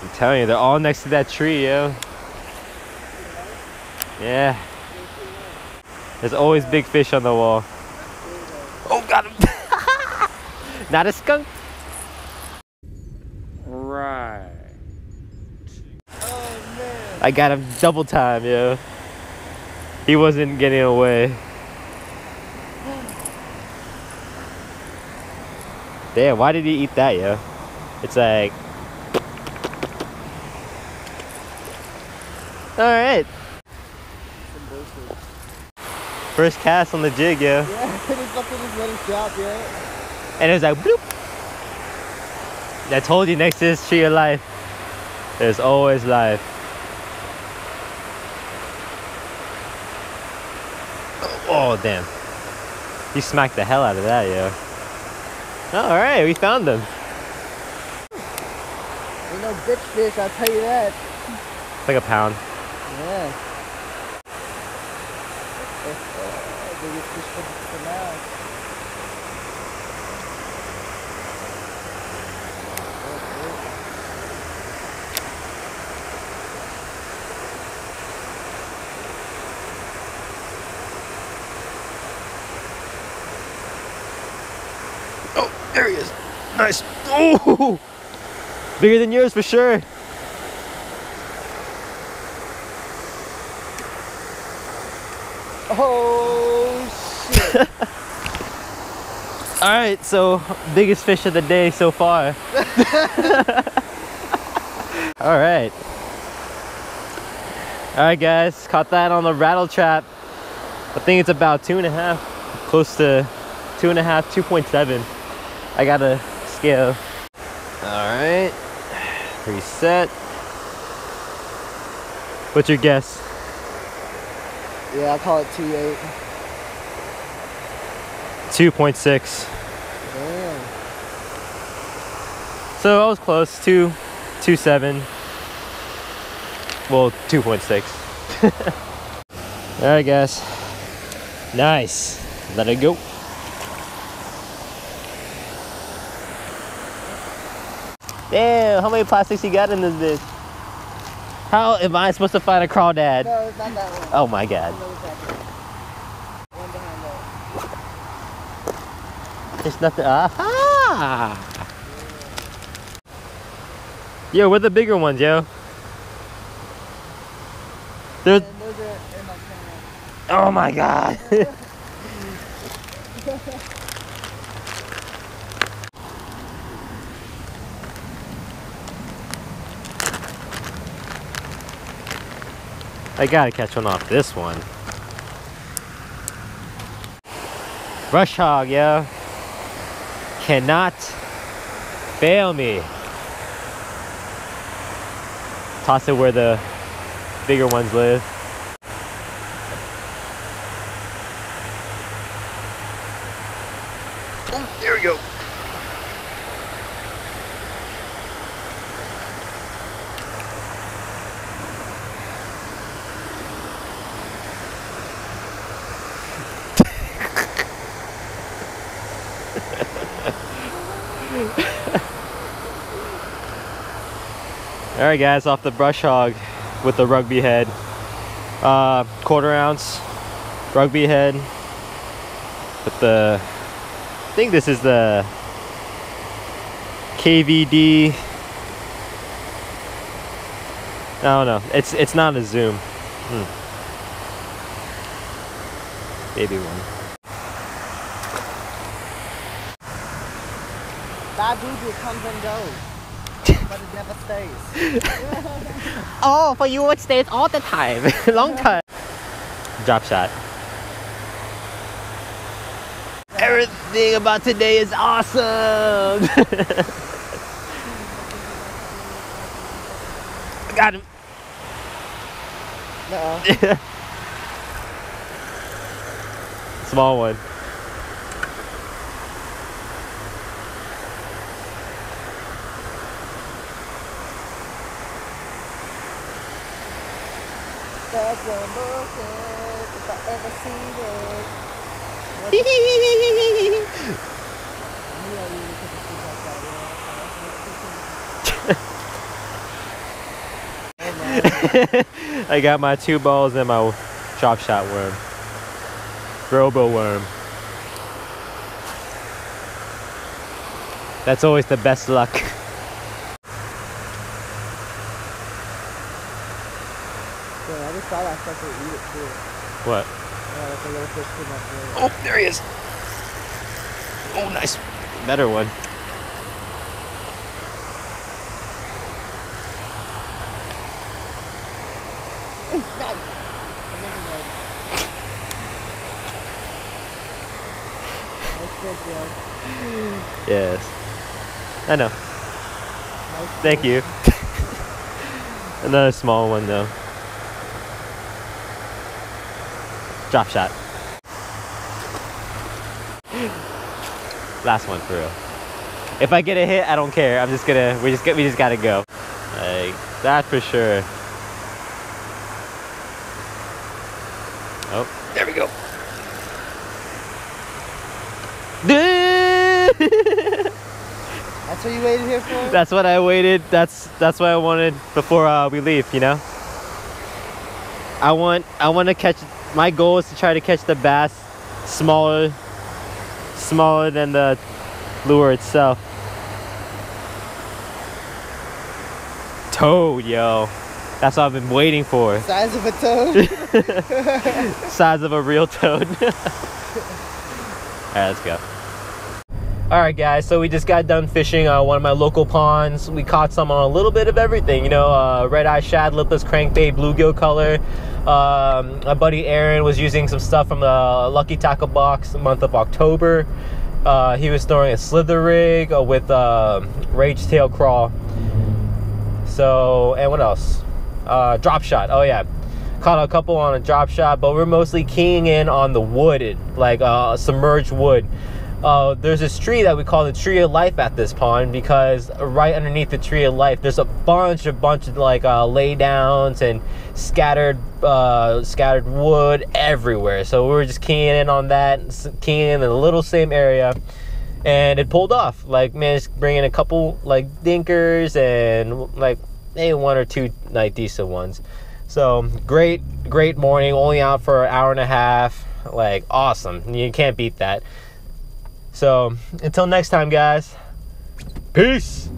I'm telling you, they're all next to that tree, yo. Yeah. There's always big fish on the wall. Oh, got him. Not a skunk. Right. Oh man. I got him double time, yo. He wasn't getting away. Damn, why did he eat that, yo? It's like. Alright. First cast on the jig, yo. Yeah, this fucking just let it drop, yeah. And it was like bloop. I told you next to this tree of life, there's always life. Oh damn. You smacked the hell out of that, yo. Alright, we found them. Ain't no bitch fish, I'll tell you that. It's like a pound. Yeah. That's biggest fish for, for now. Oh, there he is. Nice. Oh, bigger than yours for sure. All right, so biggest fish of the day so far. All right. All right, guys, caught that on the rattle trap. I think it's about two and a half, close to two and a half, 2.7. I got a scale. All right, reset. What's your guess? yeah, I call it 2-8. 2.6. Damn. So I was close, two, two seven. Well, two point six. All right, guys. Nice. Let it go. Damn, how many plastics you got in this bitch? How am I supposed to find a crawdad? No, it's not that one. Oh my god. No, it's that one. One There's nothing. Aha! Yo, where the bigger ones, yo? They're, And those are in my camera. Oh my god. I gotta catch one off this one. Brush hog, yo. Cannot fail me. Toss it where the bigger ones live. There we go. All right, guys, off the brush hog with the rugby head. Uh, quarter ounce rugby head with the I think this is the KVD. I don't know. It's it's not a zoom. Hmm. Baby one. That juju comes and goes. but it never stays. Oh, for you it stays all the time. Long time. Drop shot. Everything about today is awesome. I got him. Nuh-uh. Small one. I. I got my two balls and my drop shot worm. Robo worm. That's always the best luck. Yeah, I just saw that sucker eat it too. What? Yeah, like a little fish came up there. Oh, there he is. Oh, nice. Better one. Nice fish, yo. Yes. I know. Nice Thank you. Another small one though. Drop shot. Last one for real. If I get a hit, I don't care. I'm just gonna. We just. We just gotta go. Like that for sure. Oh, there we go. That's what you waited here for? That's what I waited. That's that's what I wanted before uh, we leave. You know. I want I want to catch. My goal is to try to catch the bass smaller, smaller than the lure itself. Toad, yo. That's what I've been waiting for. Size of a toad? Size of a real toad. All right, let's go. All right, guys. So we just got done fishing uh, one of my local ponds. We caught some on a little bit of everything. You know, uh, red eye shad, lipless crankbait, bluegill color. Um, my buddy Aaron was using some stuff from the Lucky Tackle Box month of October. Uh, he was throwing a slither rig uh, with uh, rage tail crawl. So, and what else? Uh, drop shot. Oh yeah, caught a couple on a drop shot, but we're mostly keying in on the wood, like uh, submerged wood. Uh, there's this tree that we call the tree of life at this pond because right underneath the tree of life, there's a bunch, a bunch of like uh, laydowns and scattered, uh, scattered wood everywhere. So we were just keying in on that, keying in the little same area and it pulled off. Like managed to bring in a couple like dinkers and like maybe one or two like decent ones. So great, great morning. Only out for an hour and a half. Like awesome. You can't beat that. So until next time, guys. Peace.